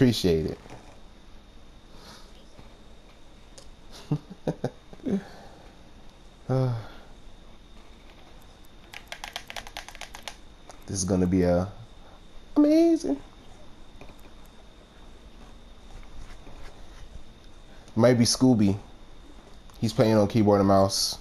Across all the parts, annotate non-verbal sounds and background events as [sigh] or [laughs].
Appreciate it. uh, [laughs] this is gonna be a amazing. Might be Scooby. He's playing on keyboard and mouse.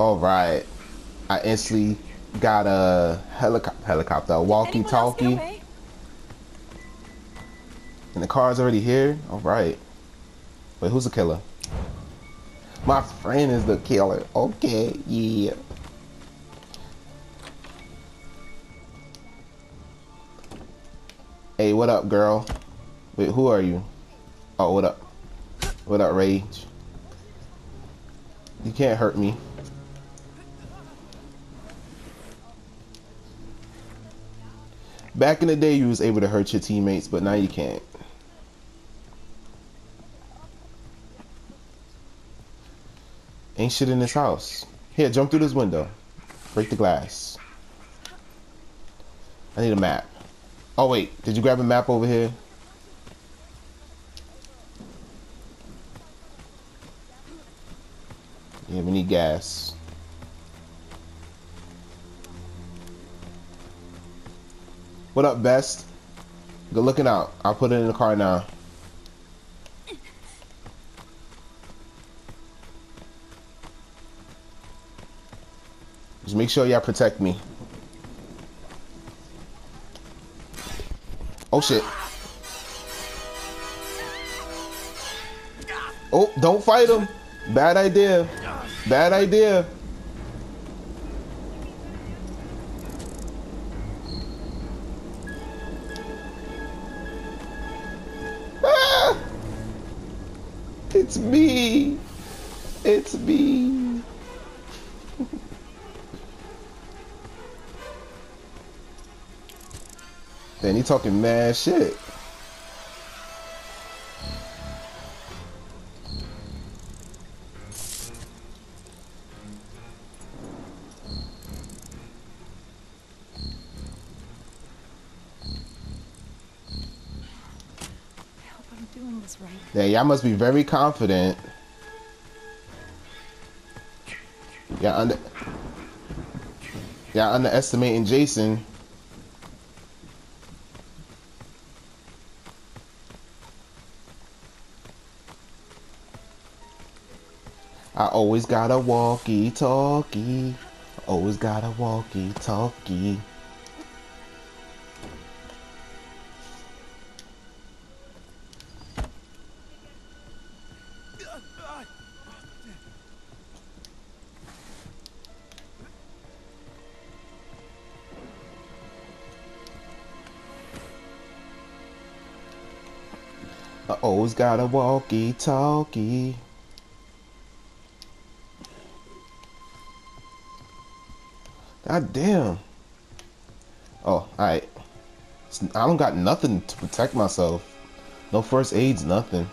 All right. I instantly got a helicopter, helicopter, a walkie-talkie. And the car's already here? All right. Wait, who's the killer? My friend is the killer. Okay, yeah. Hey, what up, girl? Wait, who are you? Oh, what up? What up, Rage? You can't hurt me. Back in the day, you was able to hurt your teammates, but now you can't. Ain't shit in this house. Here, jump through this window. Break the glass. I need a map. Oh, wait. Did you grab a map over here? Yeah, we need gas. What up, Best? Good looking out. I'll put it in the car now. Just make sure y'all protect me. Oh shit. Oh, don't fight him. Bad idea. Bad idea. Me. It's me. Then he talking mad shit. Y'all must be very confident. Yeah, under yeah, underestimating Jason. I always got a walkie-talkie. Always got a walkie-talkie. Got a walkie-talkie. God damn. Oh, alright. I don't got nothing to protect myself. No first aids, nothing.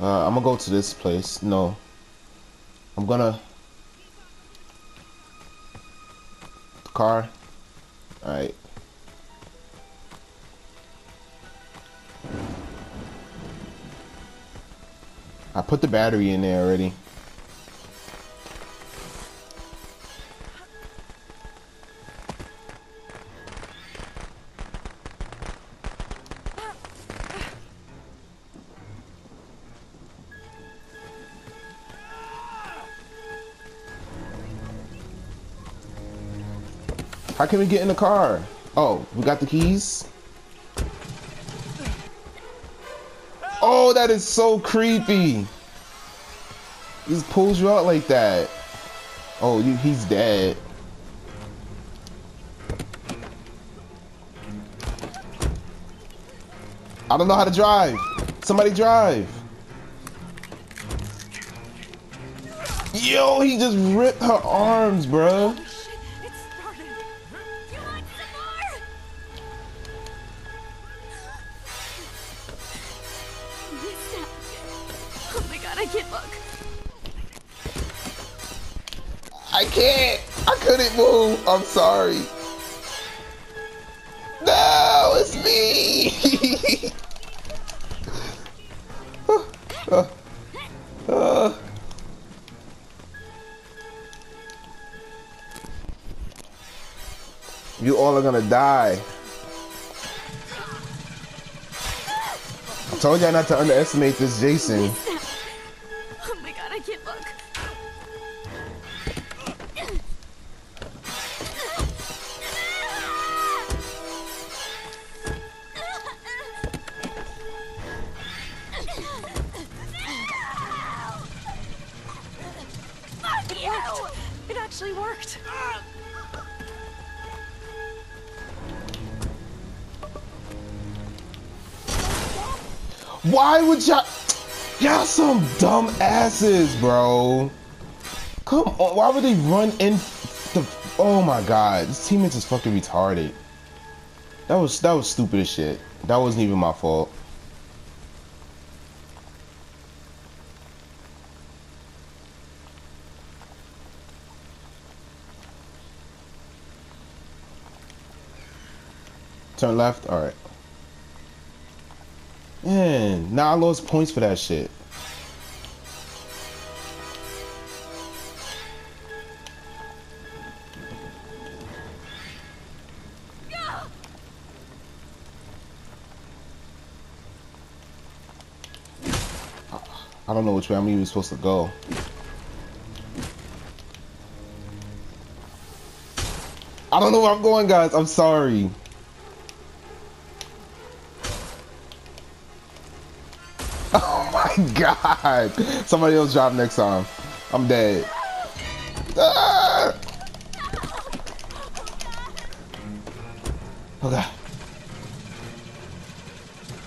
Uh, I'm gonna go to this place. No. I'm gonna... The car. Alright. I put the battery in there already. How can we get in the car? Oh, we got the keys? That is so creepy. He just pulls you out like that. Oh, he's dead. I don't know how to drive. Somebody drive. Yo, he just ripped her arms, bruh. Can't. I couldn't move. I'm sorry. No, it's me. [laughs] You all are gonna die. I told y'all not to underestimate this Jason. Why would y'all? Y'all some dumb asses, bro. Come on, why would they run in the? Oh my god, this teammates is fucking retarded. That was that was stupid as shit. That wasn't even my fault. Turn left. All right. Man, now I lost points for that shit. I don't know which way I'm even supposed to go. I don't know where I'm going, guys. I'm sorry. God! Somebody else drop next time. I'm dead. Ah! Oh god.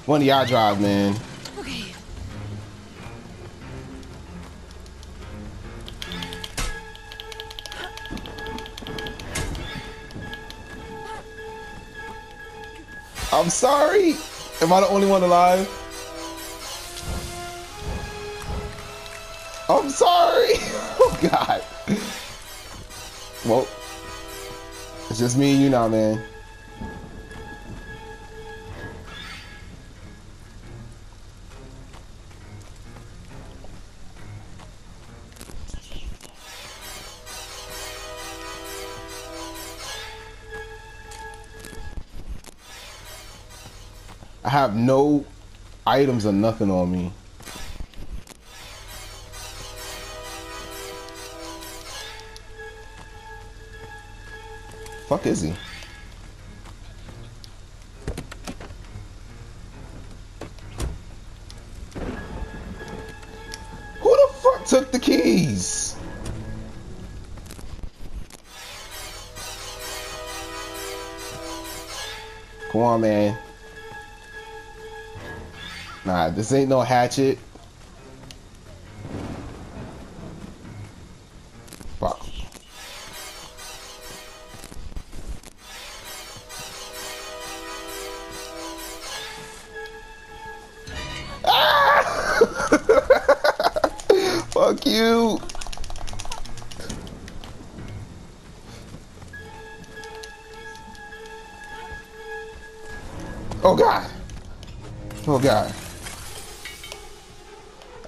One of y'all drive, man. Okay. I'm sorry. Am I the only one alive? Sorry. [laughs] Oh god. Well, it's just me and you now, man. I have no items or nothing on me. Fuck is he? Who the fuck took the keys? Come on, man. Nah, this ain't no hatchet.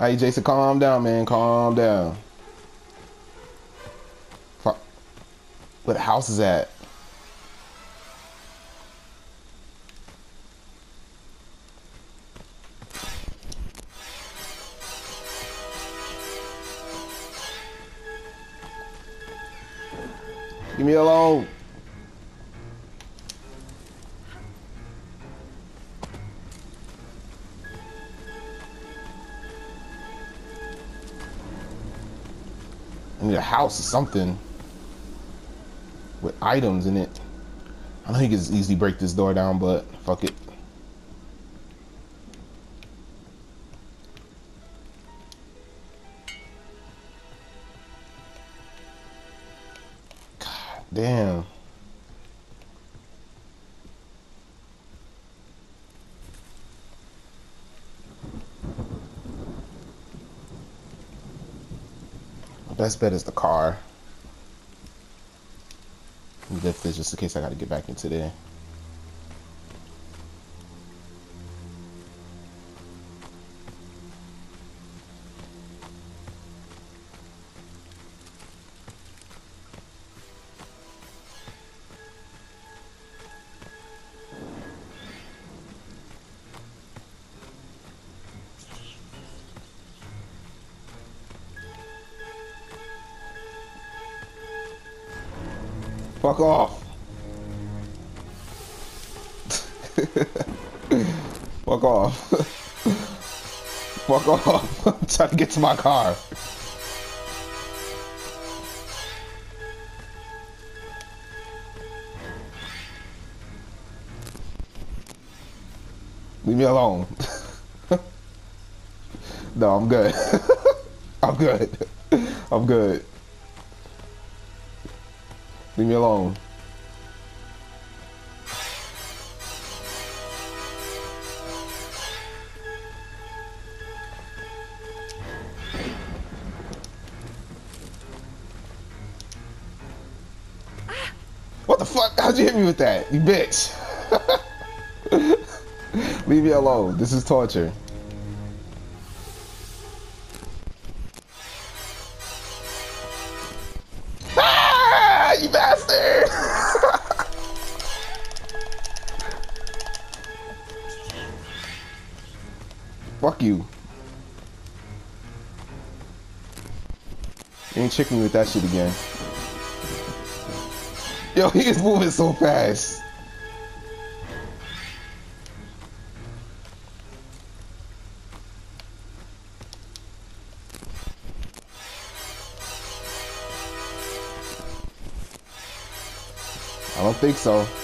Hey Jason, calm down, man. Calm down. Fuck. Where the house is at? Leave me alone. I need a house or something with items in it. I don't think it's easy to break this door down, but fuck it. God damn. Best bet is the car. Lift this just in case I gotta get back into there. Fuck off. Fuck off. Fuck off. I'm trying to get to my car. Leave me alone. [laughs] no, [laughs] I'm good. I'm good. I'm good. Leave me alone. What the fuck? How'd you hit me with that? You bitch. [laughs] Leave me alone. This is torture. Fuck you. You ain't tricking me with that shit again. Yo, [laughs] he is moving so fast. I don't think so. [laughs]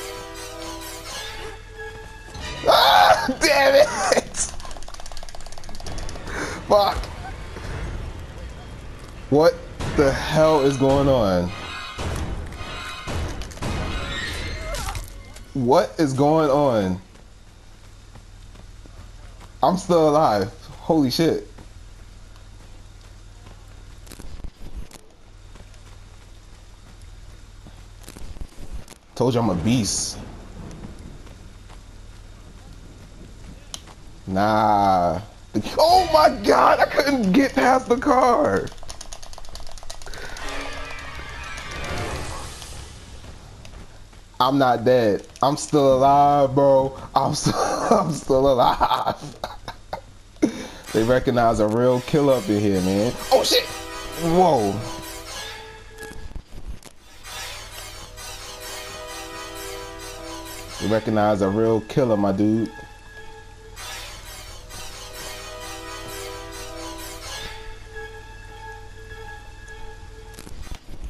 Ah, damn Fuck. What the hell is going on? What is going on? I'm still alive. Holy shit. Told you I'm a beast. Nah. Oh my god, I couldn't get past the car. I'm not dead. I'm still alive, bro. I'm still, [laughs] I'm still alive. [laughs] they recognize a real killer up in here, man. Oh shit! Whoa. They recognize a real killer, my dude.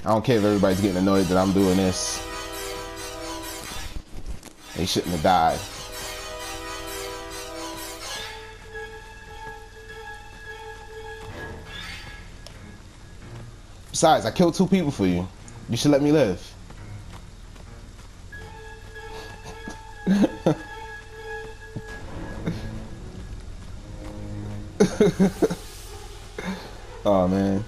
I don't care if everybody's getting annoyed that I'm doing this. They shouldn't have died. Besides, I killed two people for you. You should let me live. [laughs] oh man.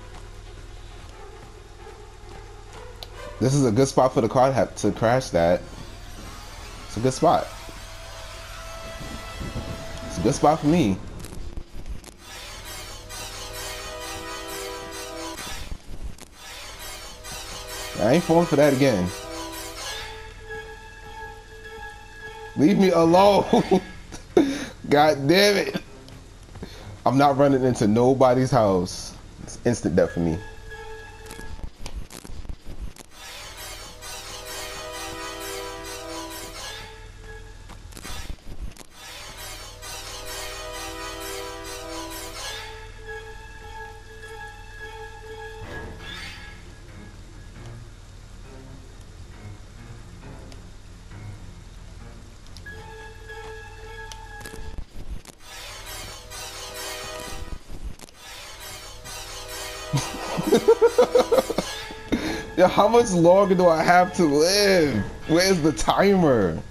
This is a good spot for the car to crash that. It's a good spot. It's a good spot for me. I ain't falling for that again. Leave me alone. [laughs] God damn it. I'm not running into nobody's house. It's instant death for me. [laughs] Yo, how much longer do I have to live? Where's the timer?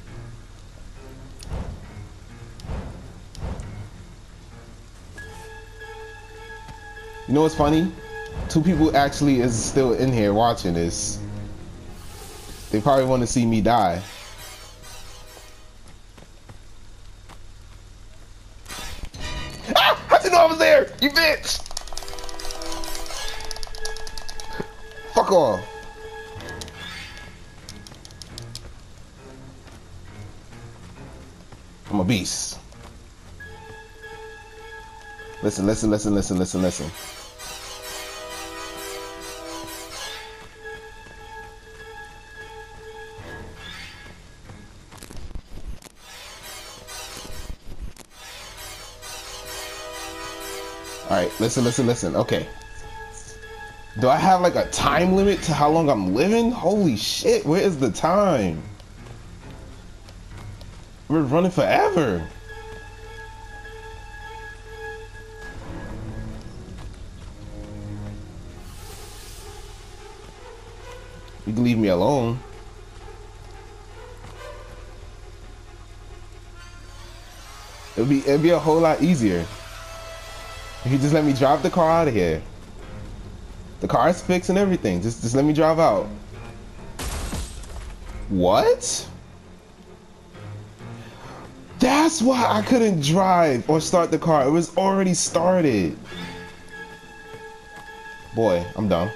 You know what's funny? Two people actually is still in here watching this. They probably want to see me die. Ah! how did you know I was there? You bitch! I'm a beast. Listen, listen, listen, listen, listen, listen. Alright, listen, listen, listen. Okay. Do I have like a time limit to how long I'm living? Holy shit, where is the time? We're running forever. You can leave me alone. It'd be it'd be a whole lot easier. If you just let me drive the car out of here. The car's fixed and everything. Just just let me drive out. What? That's why I couldn't drive or start the car. It was already started. Boy, I'm done.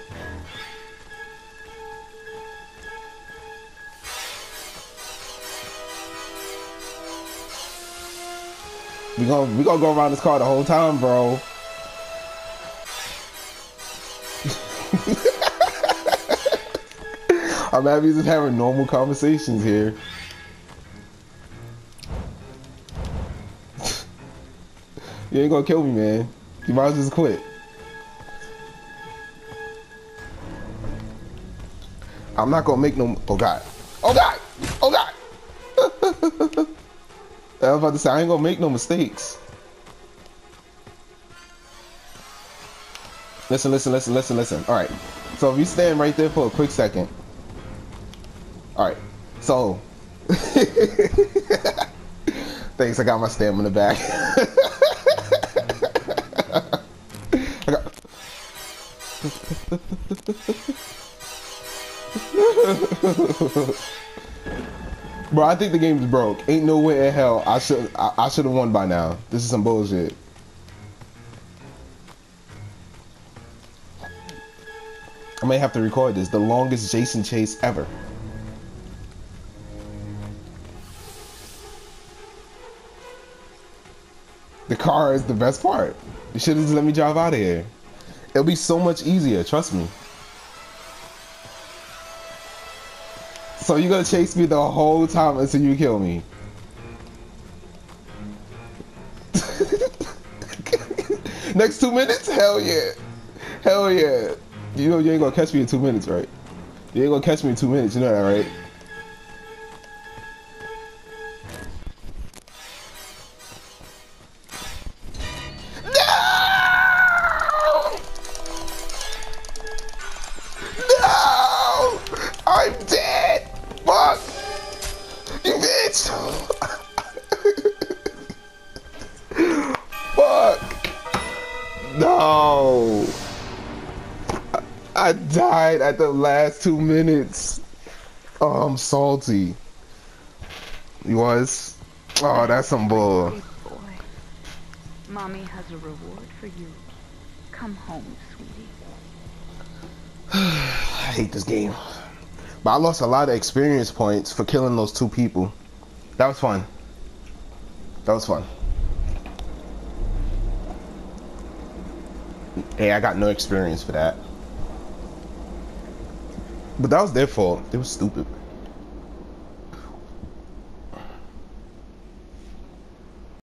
We gonna we gonna go around this car the whole time, bro. I'm happy just having normal conversations here. [laughs] you ain't gonna kill me, man. You might as well just quit. I'm not gonna make no. Oh God. Oh God. Oh God. [laughs] I was about to say I ain't gonna make no mistakes. Listen, listen, listen, listen, listen. All right. So if you stand right there for a quick second. All right. So. [laughs] Thanks. I got my stamina back. I [laughs] got. Bro, I think the game's broke. Ain't no way in hell I should I, I should have won by now. This is some bullshit. I may have to record this. The longest Jason chase ever. The car is the best part. You should just let me drive out of here. It'll be so much easier, trust me. So you're gonna chase me the whole time until you kill me. [laughs] Next two minutes? Hell yeah. Hell yeah. You know you ain't gonna catch me in two minutes, right? You ain't gonna catch me in two minutes, you know that, right? Two minutes. Oh, I'm salty. You was? Oh, that's some bull. Boy. Mommy has a reward for you. Come home, sweetie. [sighs] I hate this game. But I lost a lot of experience points for killing those two people. That was fun. That was fun. Hey, I got no experience for that. But that was their fault. They were stupid.